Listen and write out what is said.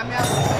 आम्ही